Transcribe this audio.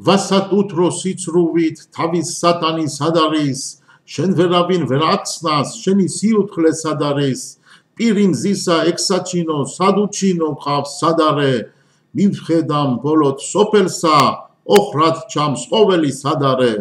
ვასად უთრო სიცრუვით თავის სატანის ადარის შენ ვერავინ ვერ აცნას შენი სიუთხლე სად არის პირი მზისა ექსაჩინო სადუჩინო ყავს სადარე მიმხედამ ბოლოთ სოფელსა ოხრად ჩამს ყოველი სადარე.